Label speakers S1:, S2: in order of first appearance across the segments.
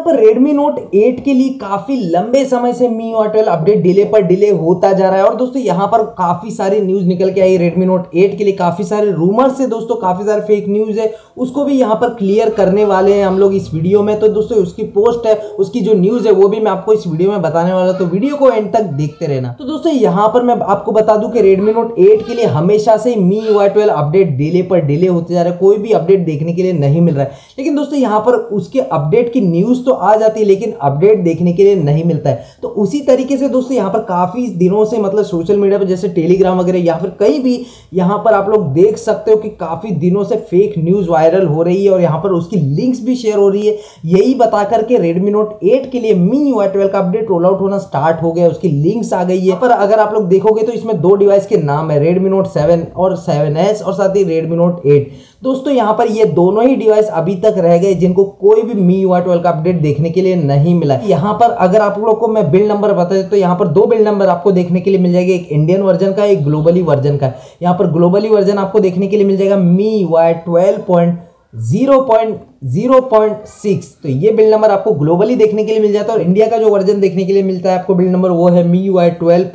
S1: पर Redmi Note 8 के लिए काफ़ी लंबे समय से मी ट्वेल्व अपडेट डिले पर डिले होता जा रहा है। और दोस्तों, यहाँ पर काफ़ी सारी न्यूज़ निकल के आई Redmi Note 8 के लिए। काफ़ी सारे रूमर्स है दोस्तों, काफ़ी सारे फेक न्यूज़ है। उसको भी यहाँ पर क्लियर करने वाले हैं हम लोग इस वीडियो में। तो दोस्तों, उसकी पोस्ट है, उसकी जो न्यूज़ है, वो भी मैं आपको इस वीडियो में बताने वाला तो वीडियो को एंड तक देखते रहना। तो दोस्तों, यहाँ पर मैं आपको बता दूँ कि रेडमी नोट एट के लिए हमेशा से मी ट्वेल्व अपडेट डिले पर डिले होते जा रहा है। कोई भी अपडेट देखने के लिए नहीं मिल रहा है। लेकिन दोस्तों, यहाँ पर उसके अपडेट की न्यूज़ तो आ जाती है, लेकिन अपडेट देखने के लिए नहीं मिलता है। तो उसी तरीके से दोस्तों, यहाँ पर काफ़ी दिनों से मतलब सोशल मीडिया पर, जैसे टेलीग्राम वगैरह, या फिर कहीं भी यहाँ पर आप लोग देख सकते हो कि काफ़ी दिनों से फेक न्यूज़ वायरल हो रही है और यहाँ पर उसकी लिंक्स भी शेयर हो रही है। यही बता करके रेडमी नोट एट के लिए मी यू ट्वेल्व का अपडेट रोल आउट होना स्टार्ट हो गया, उसकी लिंक्स आ गई है। पर अगर आप लोग देखोगे तो इसमें दो डिवाइस के नाम है रेडमी नोट सेवन और सेवन और साथ ही रेडमी नोट एट दोस्तों, यहाँ पर ये दोनों ही डिवाइस अभी तक रह गए, जिनको कोई भी मी यू का अपडेट देखने के लिए नहीं मिला। यहाँ पर अगर आप लोग को मैं बिल नंबर बता दें तो यहाँ पर दो बिल नंबर आपको देखने के लिए मिल जाएगा। एक इंडियन वर्जन का, एक ग्लोबली वर्जन का। यहाँ पर ग्लोबली वर्जन आपको देखने के लिए मिल जाएगा मी वाई ट्वेल्व तो ये बिल नंबर आपको ग्लोबली देखने के लिए मिल जाता है और इंडिया का जो वर्जन देखने के लिए मिलता है, आपको बिल नंबर वो है मी वाई ट्वेल्व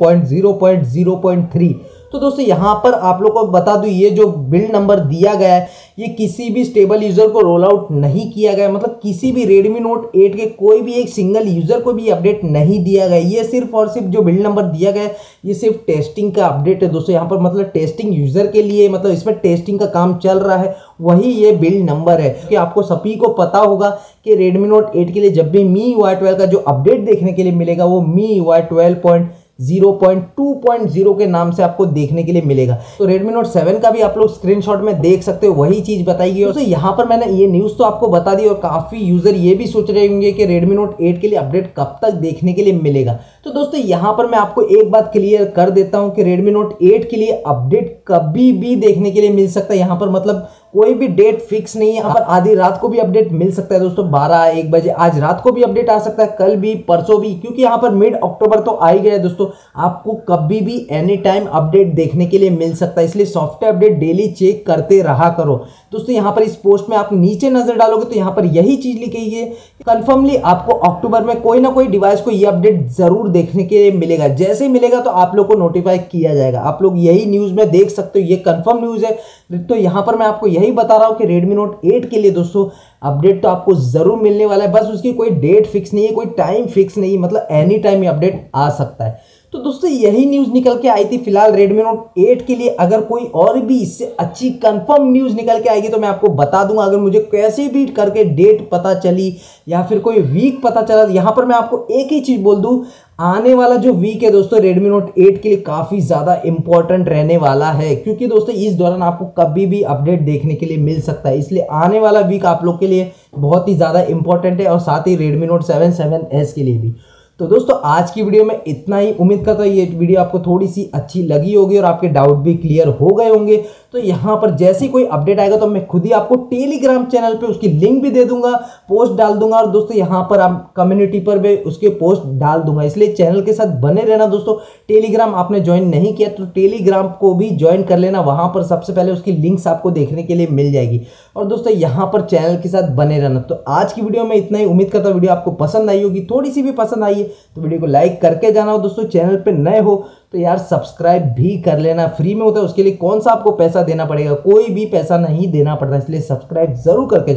S1: तो दोस्तों, यहाँ पर आप लोग को बता दूँ, ये जो बिल्ड नंबर दिया गया है, ये किसी भी स्टेबल यूज़र को रोल आउट नहीं किया गया मतलब किसी भी रेडमी नोट 8 के कोई भी एक सिंगल यूज़र को भी अपडेट नहीं दिया गया ये सिर्फ़ और सिर्फ़ जो बिल्ड नंबर दिया गया है, ये सिर्फ़ टेस्टिंग का अपडेट है दोस्तों। यहाँ पर मतलब टेस्टिंग यूज़र के लिए मतलब इसमें टेस्टिंग का काम चल रहा है। वही ये बिल्ड नंबर है। कि आपको सभी को पता होगा कि रेडमी नोट एट के लिए जब भी मी वाई ट्वेल्व का जो अपडेट देखने के लिए मिलेगा, वो मी वाई ट्वेल्व पॉइंट 0.2.0 के नाम से आपको देखने के लिए मिलेगा। तो Redmi Note 7 का भी आप लोग स्क्रीनशॉट में देख सकते हो, वही चीज़ बताई गई और यहाँ पर मैंने ये न्यूज़ तो आपको बता दी और काफ़ी यूज़र ये भी सोच रहे होंगे कि Redmi Note 8 के लिए अपडेट कब तक देखने के लिए मिलेगा। तो दोस्तों, यहाँ पर मैं आपको एक बात क्लियर कर देता हूँ कि Redmi Note 8 के लिए अपडेट कभी भी देखने के लिए मिल सकता है। यहाँ पर मतलब कोई भी डेट फिक्स नहीं है। यहाँ पर आधी रात को भी अपडेट मिल सकता है दोस्तों, बारह एक बजे। आज रात को भी अपडेट आ सकता है, कल भी, परसों भी, क्योंकि यहाँ पर मिड अक्टूबर तो आ ही गया है दोस्तों। आपको कभी भी एनी टाइम अपडेट देखने के लिए मिल सकता है। इसलिए सॉफ्टवेयर अपडेट डेली चेक करते रहा करो। दोस्तों, यहाँ पर इस पोस्ट में आप नीचे नज़र डालोगे तो यहाँ पर यही चीज़ लिखी है कंफर्मली आपको अक्टूबर में कोई ना कोई डिवाइस को ये अपडेट ज़रूर देखने के लिए मिलेगा। जैसे ही मिलेगा तो आप लोग को नोटिफाई किया जाएगा। आप लोग यही न्यूज़ में देख सकते हो, ये कंफर्म न्यूज़ है। तो यहाँ पर मैं आपको यही बता रहा हूँ कि रेडमी नोट एट के लिए दोस्तों अपडेट तो आपको ज़रूर मिलने वाला है। बस उसकी कोई डेट फिक्स नहीं है, कोई टाइम फिक्स नहीं मतलब एनी टाइम ये अपडेट आ सकता है। तो दोस्तों, यही न्यूज़ निकल के आई थी फ़िलहाल रेडमी नोट 8 के लिए। अगर कोई और भी इससे अच्छी कंफर्म न्यूज़ निकल के आएगी तो मैं आपको बता दूँगा। अगर मुझे कैसे भी करके डेट पता चली या फिर कोई वीक पता चला, यहाँ पर मैं आपको एक ही चीज़ बोल दूँ। आने वाला जो वीक है दोस्तों रेडमी नोट 8 के लिए काफ़ी ज़्यादा इंपॉर्टेंट रहने वाला है, क्योंकि दोस्तों, इस दौरान आपको कभी भी अपडेट देखने के लिए मिल सकता है। इसलिए आने वाला वीक आप लोग के लिए बहुत ही ज़्यादा इंपॉर्टेंट है और साथ ही नोट सेवन सेवन एस के लिए भी। तो दोस्तों, आज की वीडियो में इतना ही। उम्मीद करता हूँ ये वीडियो आपको थोड़ी सी अच्छी लगी होगी और आपके डाउट भी क्लियर हो गए होंगे। तो यहाँ पर जैसे ही कोई अपडेट आएगा तो मैं खुद ही आपको टेलीग्राम चैनल पे उसकी लिंक भी दे दूँगा, पोस्ट डाल दूँगा और दोस्तों, यहाँ पर आप कम्युनिटी पर भी उसके पोस्ट डाल दूँगा। इसलिए चैनल के साथ बने रहना दोस्तों। टेलीग्राम आपने ज्वाइन नहीं किया तो टेलीग्राम को भी ज्वाइन कर लेना। वहाँ पर सबसे पहले उसकी लिंक्स आपको देखने के लिए मिल जाएगी। और दोस्तों, यहाँ पर चैनल के साथ बने रहना। तो आज की वीडियो में इतना ही। उम्मीद करता वीडियो आपको पसंद आई होगी। थोड़ी सी भी पसंद आई तो वीडियो को लाइक करके जाना हो दोस्तों चैनल पर नए हो तो यार सब्सक्राइब भी कर लेना, फ्री में होता है, उसके लिए कौन सा आपको पैसा देना पड़ेगा? कोई भी पैसा नहीं देना पड़ता, इसलिए सब्सक्राइब ज़रूर करके